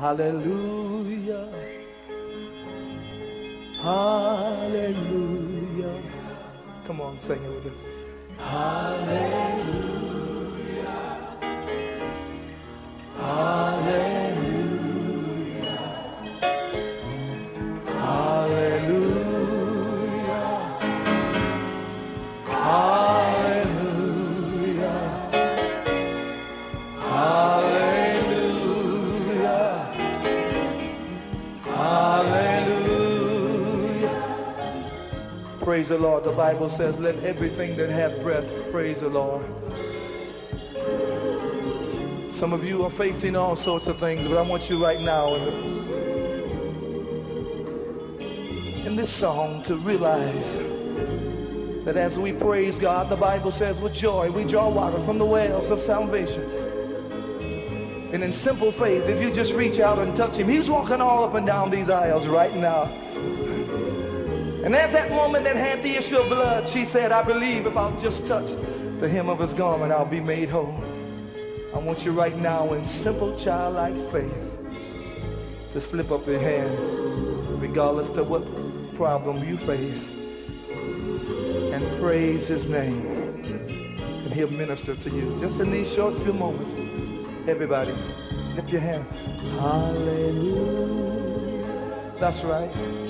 Hallelujah. Hallelujah. Come on, sing it with us. Hallelujah. Praise the Lord. The Bible says, let everything that hath breath praise the Lord. Some of you are facing all sorts of things, but I want you right now in, the, in this song to realize that as we praise God, the Bible says with joy, we draw water from the wells of salvation. And in simple faith, if you just reach out and touch him, he's walking all up and down these aisles right now. And as that woman that had the issue of blood, she said, I believe if I'll just touch the hem of his garment, I'll be made whole. I want you right now in simple childlike faith to slip up your hand, regardless of what problem you face, and praise his name. And he'll minister to you. Just in these short few moments, everybody, lift your hand. Hallelujah. That's right.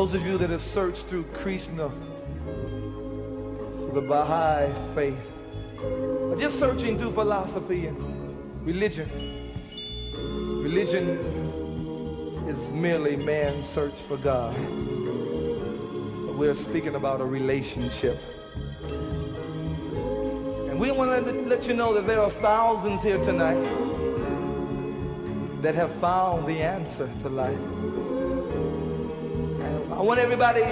Those of you that have searched through Krishna for the Baha'i faith, or just searching through philosophy and religion. Religion is merely man's search for God. But we're speaking about a relationship. And we want to let you know that there are thousands here tonight that have found the answer to life. I want everybody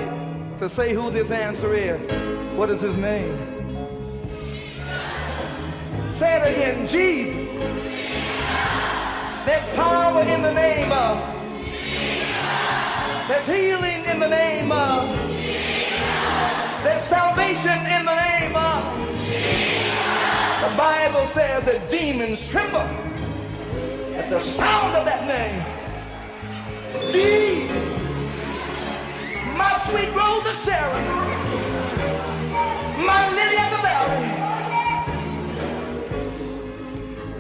to say who this answer is. What is his name? Say it again, Jesus. There's power in the name of. There's healing in the name of. There's salvation in the name of. The Bible says that demons tremble at the sound of that name. Jesus, sweet rose of Sharon, my lily of the valley.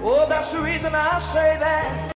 Oh, that's the reason I say that.